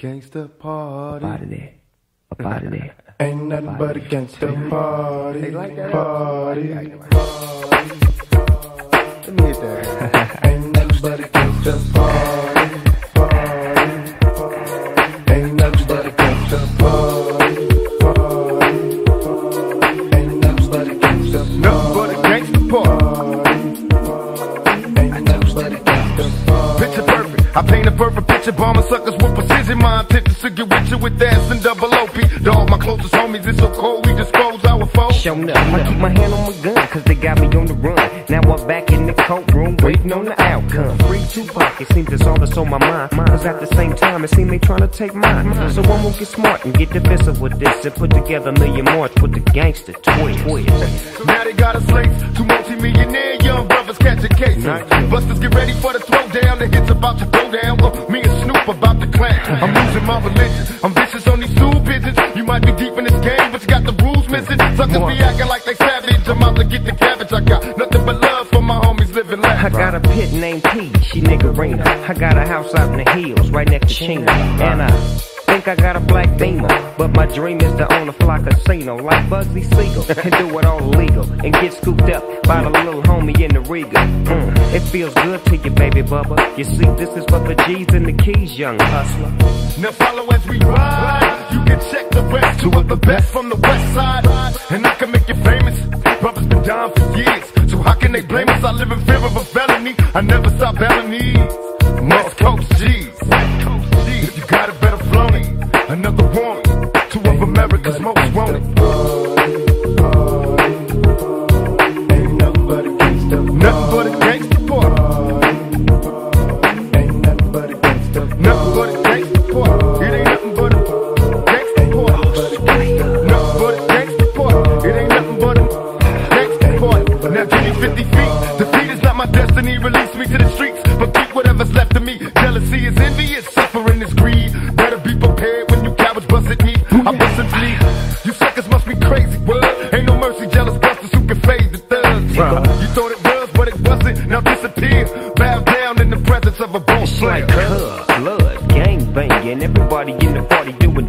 Gangsta party. Up out of there. Up out of there. Ain't nothing but a gangsta party. They like that? Party. Let me hit that. Ain't nothing but a gangsta party. Party. Party. Ain't nothing but a gangsta party. Party. Party. Ain't nothing but a gangsta Nothing but a gangsta party. Ain't nothing but a gangsta party. Picture perfect. I paint a perfect picture, bombing suckers with precision. My intentions to get with you with ass and double OP. Dog, my closest homies, it's so cold, we dispose our foes. Shown up. I keep my hand on my gun, cause they got me on the run. Now I'm back in the courtroom, waiting on the outcome. Free Tupac, it seems that's all that's on my mind. Cause at the same time, it seems they trying to take mine. So I'm gonna get smart and get defensive with this and put together a million march with the gangster twist. Now they got us laced. Two multi-millionaire young brothers catching cases. Busters get ready for the throwdown. The hits about to go down. Uh, me and Snoop about to clash. I'm losing my religion. I'm vicious on these two pigeons. You might be deep in this game, but you got the rules missing. Suckers be acting like they savage. I'm out to get the cabbage. I got nothing but love for my homies living I got a pit named P, she niggerina. I got a house out in the hills, right next to Chino. And I think I got a black beamer. But my dream is to own a fly casino like Bugsy Siegel. And do it all legal. And get scooped up by the little homie in the Regal. Mm, it feels good to you, baby bubba. You see, this is for the G's and the keys, young hustler. Now follow as we ride. You can check the rest. Two of the best from the west side. And I can make you famous. Brothers been down for years. So how can they blame us? I live in fear of a felony. I never stop felonies. West Coast G's. Me 50 feet. Defeat is not my destiny. Release me to the streets, but keep whatever's left of me. Jealousy is envy, is suffering is greed. Better be prepared when you cowards bust at me. I bust and flee. You suckers must be crazy. Word, ain't no mercy. Jealous busters who can fade the thugs. You thought it was, but it wasn't. Now disappear. Bow down in the presence of a boss player. Like blood, gang banging, everybody in the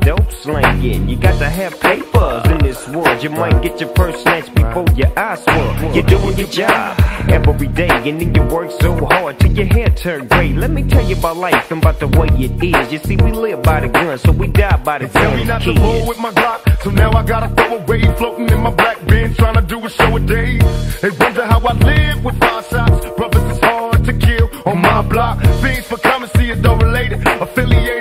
dope slanging. You got to have papers in this world. You might get your first snatch before your eyes swell. You're doing your job every day, and then you work so hard till your hair turn gray. Let me tell you about life and about the way it is. You see, we live by the gun, so we die by the Tell me gun. not to roll with my Glock, so now I gotta throw away. Floating in my black bin, trying to do a show a day. They wonder how I live with five shots. Brothers it's hard to kill on my block. Things for currency is though related. Affiliated